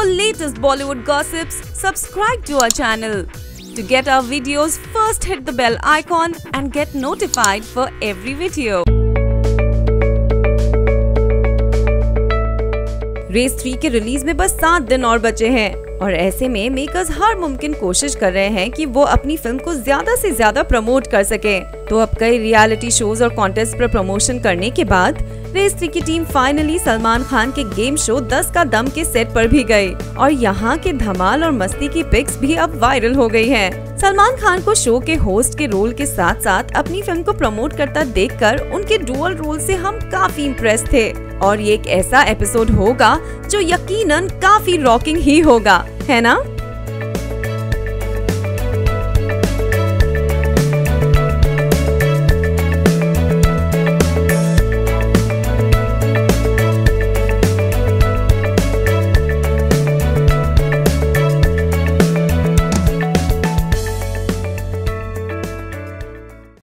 For latest Bollywood gossips, subscribe to our channel. To get our videos, first hit the bell icon and get notified for every video. Race three के release में बस सात दिन और बचे हैं और ऐसे में मेकर्स हर मुमकिन कोशिश कर रहे हैं कि वो अपनी फ़िल्म को ज़्यादा से ज़्यादा प्रमोट कर सके। तो अब कई रियलिटी शोज़ और कॉन्टेस्ट पर प्रमोशन करने के बाद रेस थ्री की टीम फाइनली सलमान खान के गेम शो 10 का दम के सेट पर भी गई। और यहाँ के धमाल और मस्ती की पिक्स भी अब वायरल हो गई हैं। सलमान खान को शो के होस्ट के रोल के साथ साथ अपनी फ़िल्म को प्रमोट करता देखकर उनके डुअल रोल से हम काफ़ी इम्प्रेस थे। और ये एक ऐसा एपिसोड होगा जो यकीनन काफ़ी रॉकिंग ही होगा। है ना?